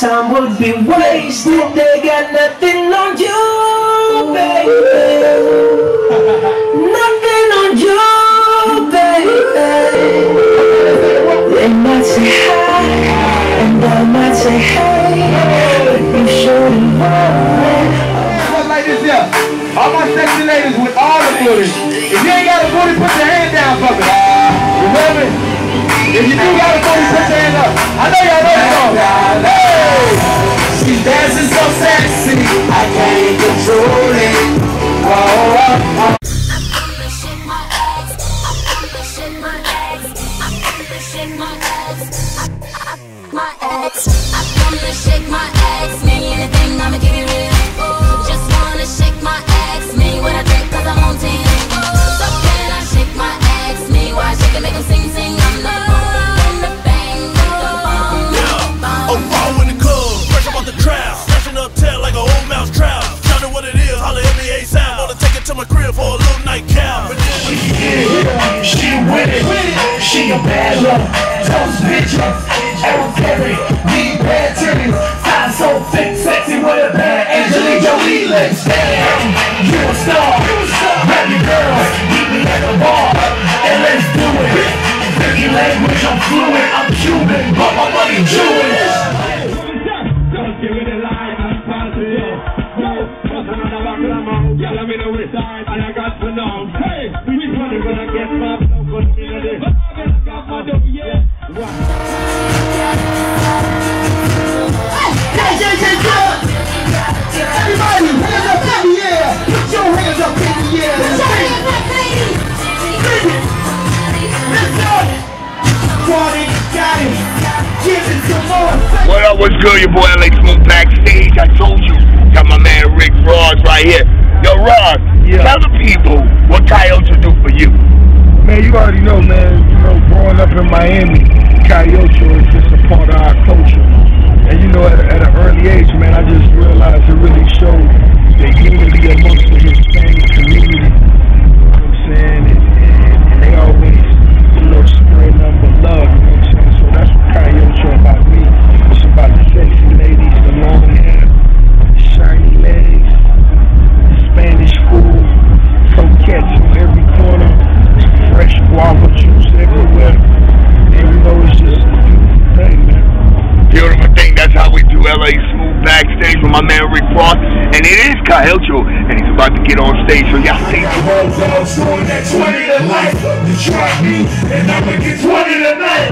time would be wasted. They got nothing on you, baby. Nothing on you, baby. They might say hi, and I might say hey, but you shouldn't worry. Just like this here. All my sexy ladies with all the booty. If you ain't got a booty, put your hand down for me. Me? If you do got a booty, put your hand up. I know y'all know the song. Hey! She's dancing so sexy, I can't control it. Oh, oh, oh. I'm ass. I'm gonna shake my ass. Look. Those bitches, Eric Perry, need bad titties. Eyes so thick, sexy with a bad Angelina Jolie lips. Damn, you a star. Grab your meet me at the bar, and let's do it. Freaky language, I'm fluent, I'm Cuban, but my money Jewish. What up, what's good? Your boy LA Smooth backstage. I told you. Got my man Rick Ross right here. Yo, Ross, Yeah. tell the people what Calle Ocho do for you. Man, you already know, man. You know, growing up in Miami, my man Rick Ross. And it is Calle Ocho, and he's about to get on stage. So y'all stay tuned. Dogs doing that 20 to life. You try me, and I'ma get 20 tonight.